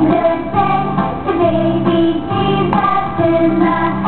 Baby, Jesus in the